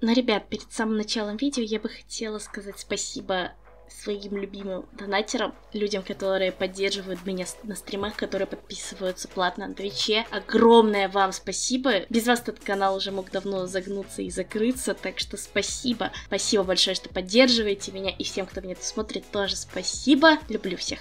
Но, ребят, перед самым началом видео я бы хотела сказать спасибо своим любимым донатерам, людям, которые поддерживают меня на стримах, которые подписываются платно на Твиче. Огромное вам спасибо. Без вас этот канал уже мог давно загнуться и закрыться, так что спасибо. Спасибо большое, что поддерживаете меня, и всем, кто меня смотрит, тоже спасибо. Люблю всех.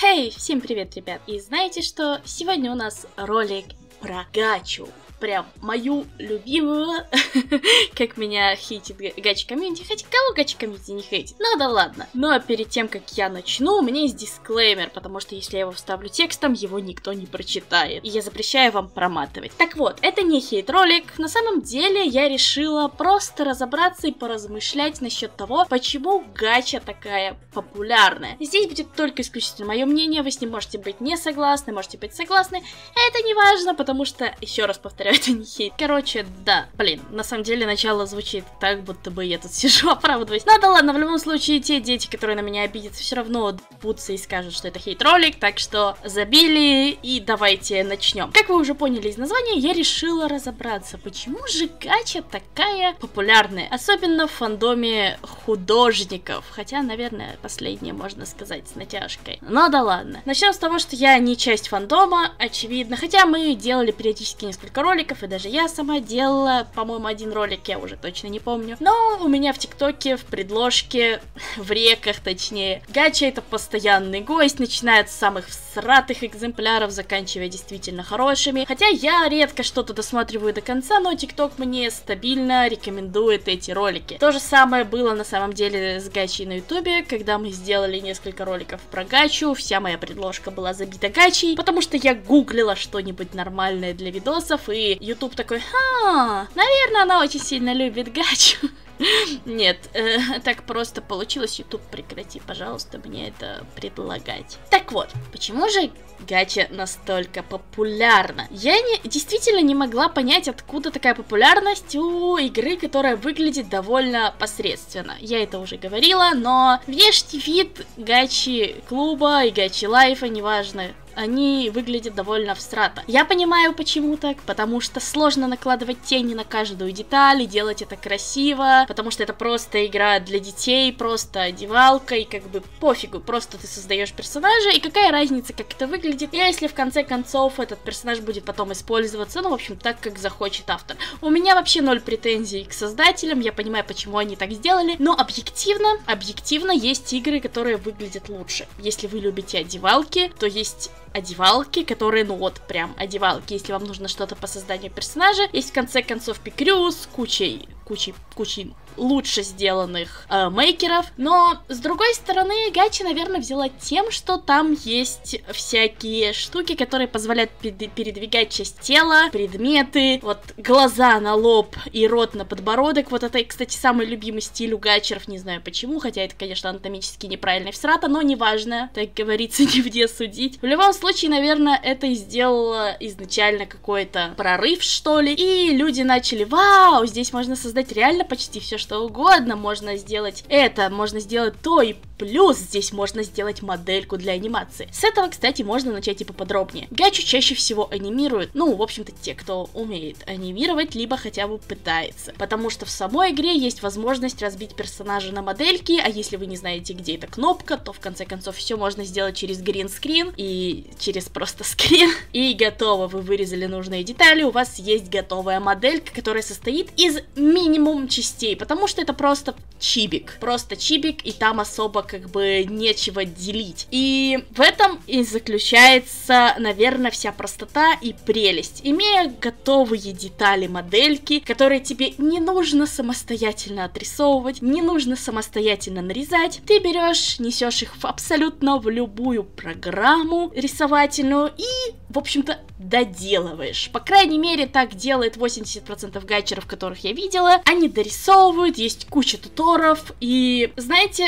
Хей, hey, всем привет, ребят! И знаете что? Сегодня у нас ролик про гачу прям мою любимую, как меня хейтит гачи комьюнити, хотя кого гачи комьюнити не хейтит, ну да ладно. Но ну, а перед тем, как я начну, у меня есть дисклеймер, потому что если я его вставлю текстом, его никто не прочитает, и я запрещаю вам проматывать. Так вот, это не хейт-ролик, на самом деле я решила просто разобраться и поразмышлять насчет того, почему гача такая популярная. Здесь будет только исключительно мое мнение, вы с ним можете быть не согласны, можете быть согласны, это не важно, потому что, еще раз повторяю, это не хейт. Короче, да, блин, на самом деле начало звучит так, будто бы я тут сижу, оправдываюсь. Ну да ладно, в любом случае, те дети, которые на меня обидятся, все равно путся и скажут, что это хейт-ролик, так что забили и давайте начнем. Как вы уже поняли из названия, я решила разобраться, почему же гача такая популярная, особенно в фандоме художников, хотя, наверное, последнее можно сказать с натяжкой. Но да ладно. Начнем с того, что я не часть фандома, очевидно, хотя мы делали периодически несколько роликов, роликов, и даже я сама делала, по-моему, один ролик, я уже точно не помню. Но у меня в ТикТоке, в предложке, в реках, точнее, гача это постоянный гость, начиная с самых всратых экземпляров, заканчивая действительно хорошими. Хотя я редко что-то досматриваю до конца, но ТикТок мне стабильно рекомендует эти ролики. То же самое было на самом деле с гачей на Ютубе, когда мы сделали несколько роликов про гачу, вся моя предложка была забита гачей, потому что я гуглила что-нибудь нормальное для видосов, и YouTube такой, ха, наверное, она очень сильно любит гачу. Нет, э, так просто получилось. YouTube, прекрати, пожалуйста, мне это предлагать. Так вот, почему же гача настолько популярна? Я не, действительно не могла понять, откуда такая популярность у игры, которая выглядит довольно посредственно. Я это уже говорила, но внешний вид гачи клуба и гачи лайфа, неважно, они выглядят довольно встрато. Я понимаю, почему так, потому что сложно накладывать тени на каждую деталь и делать это красиво, потому что это просто игра для детей, просто одевалка, и как бы пофигу, просто ты создаешь персонажа, и какая разница, как это выглядит, и если в конце концов этот персонаж будет потом использоваться, ну, в общем, так, как захочет автор. У меня вообще ноль претензий к создателям, я понимаю, почему они так сделали, но объективно, объективно есть игры, которые выглядят лучше. Если вы любите одевалки, то есть одевалки, которые, ну вот, прям одевалки, если вам нужно что-то по созданию персонажа. Есть, в конце концов, пикрю с кучей, кучей, кучей лучше сделанных э, мейкеров. Но, с другой стороны, Гачи, наверное, взяла тем, что там есть всякие штуки, которые позволяют передвигать часть тела, предметы, вот глаза на лоб и рот на подбородок. Вот это, кстати, самый любимый стиль у гачеров, не знаю почему, хотя это, конечно, анатомически неправильная всрата, но неважно, так говорится, не где судить. В любом случае, наверное, это и сделало изначально какой-то прорыв, что ли, и люди начали, вау, здесь можно создать реально почти все, что угодно, можно сделать это, можно сделать то, и плюс здесь можно сделать модельку для анимации. С этого, кстати, можно начать и поподробнее. Гачу чаще всего анимируют, ну, в общем-то, те, кто умеет анимировать, либо хотя бы пытается. Потому что в самой игре есть возможность разбить персонажа на модельки, а если вы не знаете, где эта кнопка, то в конце концов все можно сделать через гринскрин и через просто скрин. И готово, вы вырезали нужные детали, у вас есть готовая моделька, которая состоит из минимум частей, потому потому что это просто чибик. Просто чибик, и там особо как бы нечего делить. И в этом и заключается, наверное, вся простота и прелесть. Имея готовые детали модельки, которые тебе не нужно самостоятельно отрисовывать, не нужно самостоятельно нарезать, ты берешь, несешь их в абсолютно в любую программу рисовательную и, в общем-то, доделываешь. По крайней мере, так делает 80% гачеров, которых я видела. Они дорисовывают, есть куча туторов, и, знаете,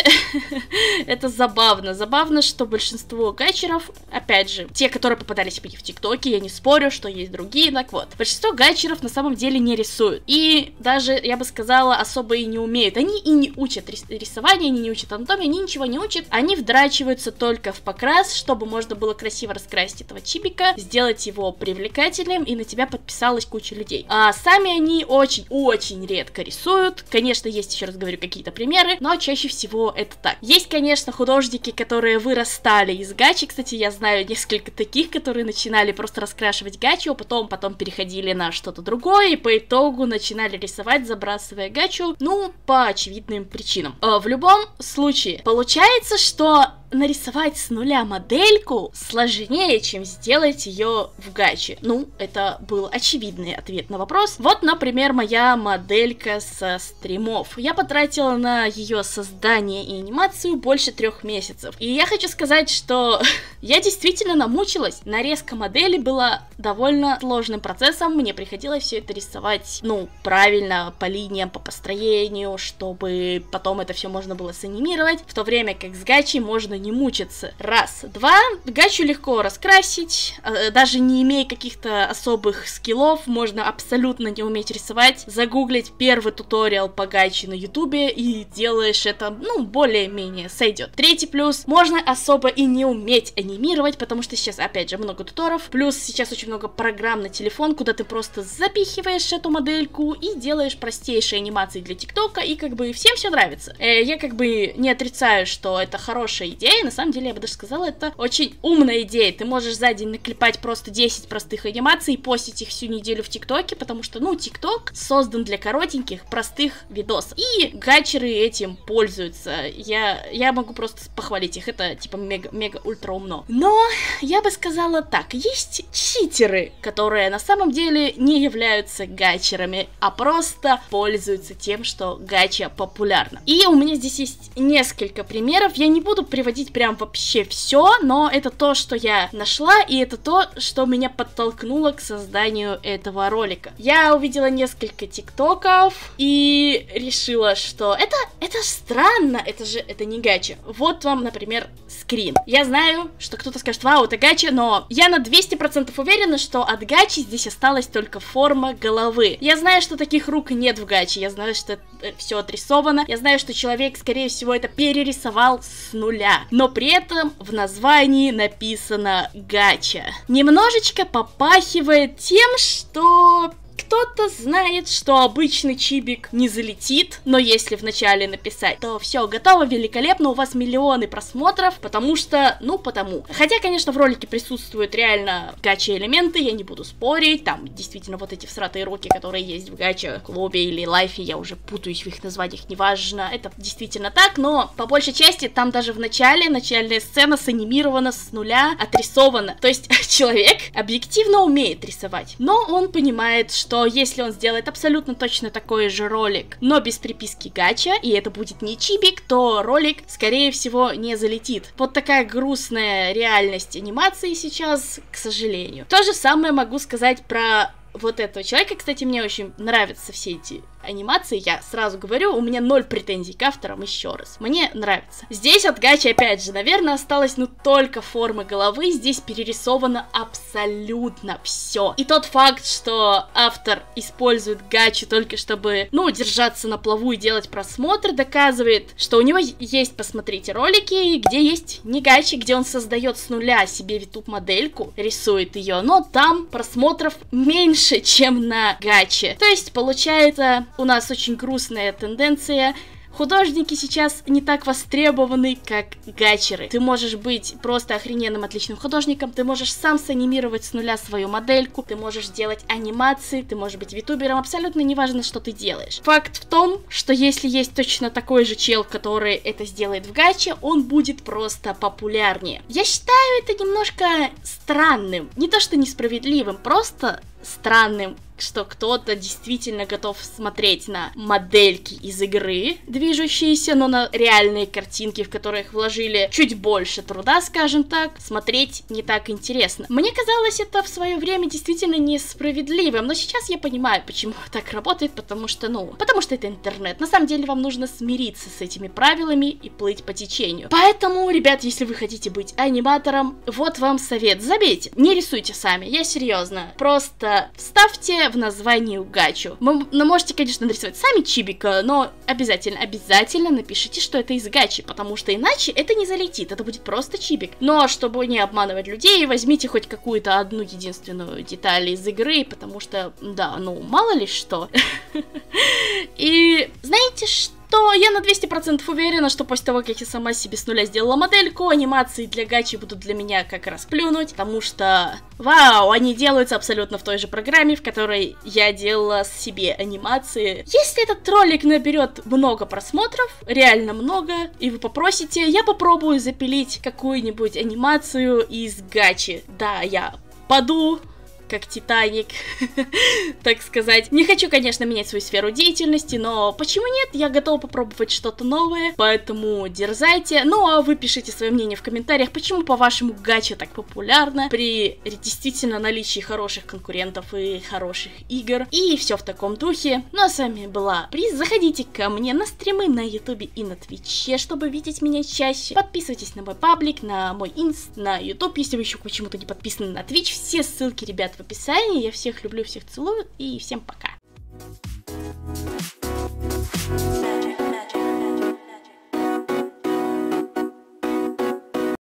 это забавно. Забавно, что большинство гачеров, опять же, те, которые попадались мне в ТикТоке, я не спорю, что есть другие, так вот, большинство гачеров на самом деле не рисуют. И даже, я бы сказала, особо и не умеют. Они и не учат рисование, они не учат анатомию, они ничего не учат. Они вдрачиваются только в покрас, чтобы можно было красиво раскрасить этого чипика, сделать его привлекательным, и на тебя подписалась куча людей. А сами они очень-очень редко рисуют. Конечно, есть, еще раз говорю, какие-то примеры, но чаще всего это так. Есть, конечно, художники, которые вырастали из гачи. Кстати, я знаю несколько таких, которые начинали просто раскрашивать гачу, а потом, потом переходили на что-то другое, и по итогу начинали рисовать, забрасывая гачу, ну, по очевидным причинам. А, в любом случае, получается, что нарисовать с нуля модельку сложнее, чем сделать ее в гаче. Ну, это был очевидный ответ на вопрос. Вот, например, моя моделька со стримов. Я потратила на ее создание и анимацию больше трех месяцев. И я хочу сказать, что я действительно намучилась. Нарезка модели была довольно сложным процессом. Мне приходилось все это рисовать, ну, правильно, по линиям, по построению, чтобы потом это все можно было санимировать. В то время как с гачей можно не мучиться. Раз. Два. Гачу легко раскрасить, даже не имея каких-то особых скиллов, можно абсолютно не уметь рисовать, загуглить первый туториал по гаче на ютубе и делаешь это, ну, более-менее сойдет. Третий плюс. Можно особо и не уметь анимировать, потому что сейчас, опять же, много туторов. Плюс сейчас очень много программ на телефон, куда ты просто запихиваешь эту модельку и делаешь простейшие анимации для ТикТока, и как бы всем все нравится. Э, я как бы не отрицаю, что это хорошая идея, на самом деле, я бы даже сказала, это очень умная идея. Ты можешь за день наклепать просто 10 простых анимаций и постить их всю неделю в ТикТоке, потому что, ну, ТикТок создан для коротеньких, простых видосов. И гачеры этим пользуются. Я, я могу просто похвалить их, это типа мега-ультра умно. Но я бы сказала так, есть читеры, которые на самом деле не являются гачерами, а просто пользуются тем, что гача популярна. И у меня здесь есть несколько примеров, я не буду приводить прям вообще все, но это то, что я нашла, и это то, что меня подтолкнуло к созданию этого ролика. Я увидела несколько тиктоков и решила, что это, это странно, это же, это не гача. Вот вам, например, скрин. Я знаю, что кто-то скажет, вау, это гача, но я на 200% уверена, что от гачи здесь осталась только форма головы. Я знаю, что таких рук нет в гаче, я знаю, что э, все отрисовано, я знаю, что человек, скорее всего, это перерисовал с нуля но при этом в названии написано гача. Немножечко попахивает тем, что кто-то знает, что обычный чибик не залетит, но если вначале написать, то все готово, великолепно, у вас миллионы просмотров, потому что, ну, потому. Хотя, конечно, в ролике присутствуют реально гача элементы, я не буду спорить, там действительно вот эти всратые руки, которые есть в гача клубе или лайфе, я уже путаюсь в их названиях, неважно, это действительно так, но по большей части там даже в начале, начальная сцена санимирована с нуля, отрисована, то есть человек объективно умеет рисовать, но он понимает, что если он сделает абсолютно точно такой же ролик, но без приписки гача, и это будет не чибик, то ролик, скорее всего, не залетит. Вот такая грустная реальность анимации сейчас, к сожалению. То же самое могу сказать про вот этого человека. Кстати, мне очень нравятся все эти анимации, я сразу говорю, у меня ноль претензий к авторам еще раз. Мне нравится. Здесь от Гачи, опять же, наверное, осталось ну только формы головы, здесь перерисовано абсолютно все. И тот факт, что автор использует Гачи только чтобы, ну, держаться на плаву и делать просмотр, доказывает, что у него есть, посмотрите, ролики, где есть не Гачи, где он создает с нуля себе YouTube модельку, рисует ее, но там просмотров меньше, чем на Гачи. То есть, получается, у нас очень грустная тенденция Художники сейчас не так востребованы, как гачеры. Ты можешь быть просто охрененным отличным художником, ты можешь сам санимировать с нуля свою модельку, ты можешь делать анимации, ты можешь быть витубером, абсолютно неважно, что ты делаешь. Факт в том, что если есть точно такой же чел, который это сделает в гаче, он будет просто популярнее. Я считаю это немножко странным, не то что несправедливым, просто странным что кто-то действительно готов смотреть на модельки из игры, движущиеся, но на реальные картинки, в которых вложили чуть больше труда, скажем так, смотреть не так интересно. Мне казалось это в свое время действительно несправедливым, но сейчас я понимаю, почему так работает, потому что, ну, потому что это интернет. На самом деле вам нужно смириться с этими правилами и плыть по течению. Поэтому, ребят, если вы хотите быть аниматором, вот вам совет. Забейте, не рисуйте сами, я серьезно. Просто ставьте в названии гачу. Вы ну, можете, конечно, нарисовать сами чибика, но обязательно, обязательно напишите, что это из гачи, потому что иначе это не залетит, это будет просто чибик. Но чтобы не обманывать людей, возьмите хоть какую-то одну единственную деталь из игры, потому что, да, ну, мало ли что. И знаете что? То я на 200% уверена, что после того, как я сама себе с нуля сделала модельку, анимации для гачи будут для меня как раз плюнуть, потому что, вау, они делаются абсолютно в той же программе, в которой я делала себе анимации. Если этот ролик наберет много просмотров, реально много, и вы попросите, я попробую запилить какую-нибудь анимацию из гачи. Да, я паду, как Титаник, так сказать. Не хочу, конечно, менять свою сферу деятельности, но почему нет? Я готова попробовать что-то новое, поэтому дерзайте. Ну, а вы пишите свое мнение в комментариях, почему, по-вашему, гача так популярна при действительно наличии хороших конкурентов и хороших игр. И все в таком духе. Ну, а с вами была Приз. Заходите ко мне на стримы на ютубе и на твиче, чтобы видеть меня чаще. Подписывайтесь на мой паблик, на мой инст, на ютуб, если вы еще почему-то не подписаны на твич. Все ссылки, ребят, в описании. Я всех люблю, всех целую и всем пока.